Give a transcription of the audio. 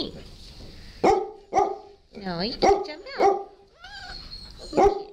No, you can't jump out. Oh.